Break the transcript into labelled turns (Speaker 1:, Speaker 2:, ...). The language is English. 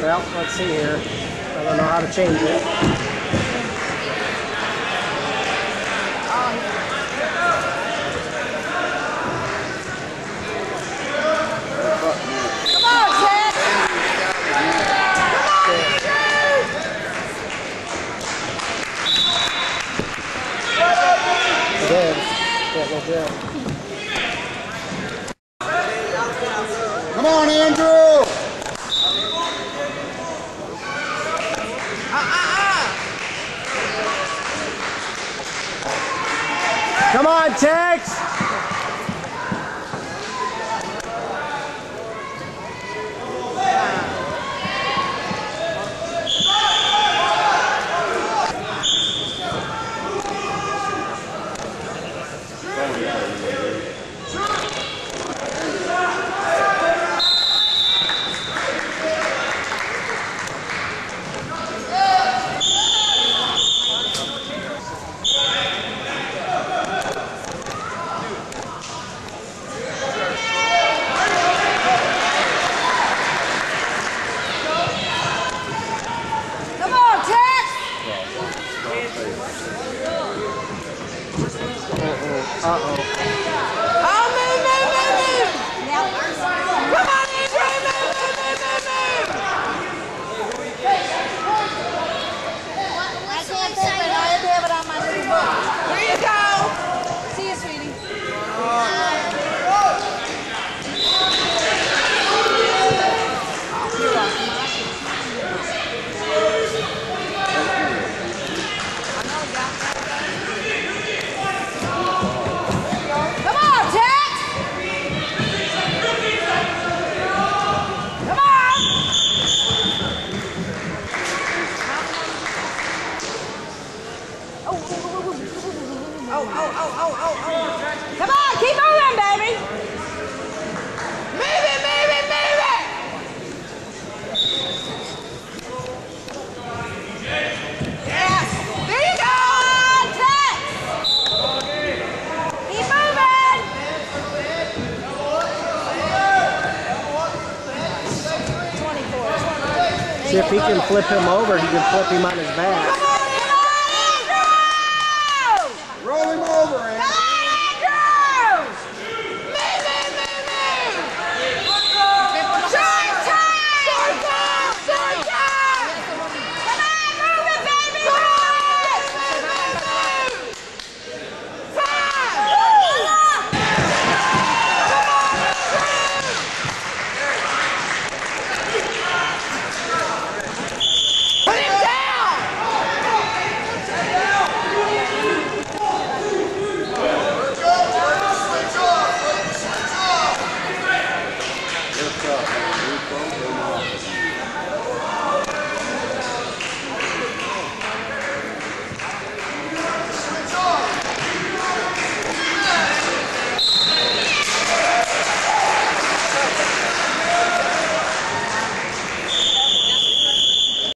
Speaker 1: Well, let's see here. I don't know how to change it.
Speaker 2: Come on.
Speaker 3: Come on, Andrew.
Speaker 1: Come on, Tex! Uh-oh.
Speaker 2: Oh, move, move, move, move. Now, come on, Andrew. Move, move, move, move, move. I can't think of it. I have to have it on my little book. Here you go. See you, sweetie. You're welcome. Come on, Tex! Come on! Oh, oh, oh, oh, oh, oh. Come on, keep moving, baby! Move it, move it, move it! Yes! There you go, Tex! Keep moving!
Speaker 1: See if he can flip him over, he can flip him on his back.